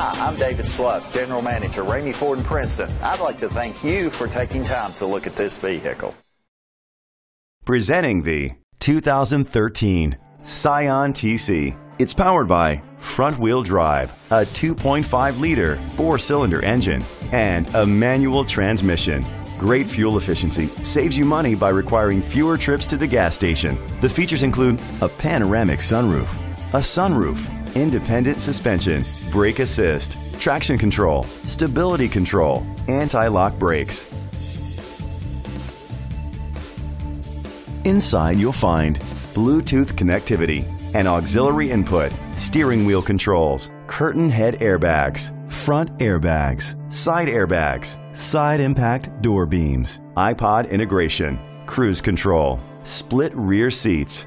Hi, I'm David Sluss, General Manager, Ramey Ford in Princeton. I'd like to thank you for taking time to look at this vehicle. Presenting the 2013 Scion TC. It's powered by front wheel drive, a 2.5 liter four cylinder engine, and a manual transmission. Great fuel efficiency saves you money by requiring fewer trips to the gas station. The features include a panoramic sunroof, a sunroof, independent suspension, brake assist, traction control, stability control, anti lock brakes. Inside, you'll find Bluetooth connectivity, an auxiliary input, steering wheel controls, curtain head airbags, front airbags, side airbags, side impact door beams, iPod integration, cruise control, split rear seats.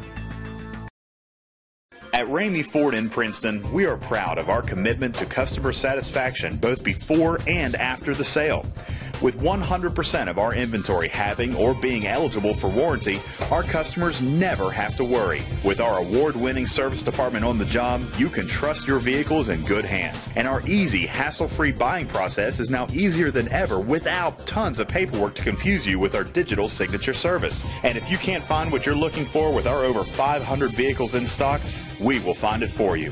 At Ramey Ford in Princeton, we are proud of our commitment to customer satisfaction both before and after the sale. With 100% of our inventory having or being eligible for warranty, our customers never have to worry. With our award winning service department on the job, you can trust your vehicles in good hands. And our easy, hassle free buying process is now easier than ever without tons of paperwork to confuse you with our digital signature service. And if you can't find what you're looking for with our over 500 vehicles in stock, we will find it for you.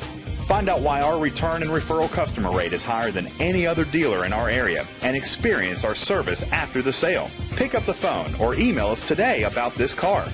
Find out why our return and referral customer rate is higher than any other dealer in our area and experience our service after the sale. Pick up the phone or email us today about this car.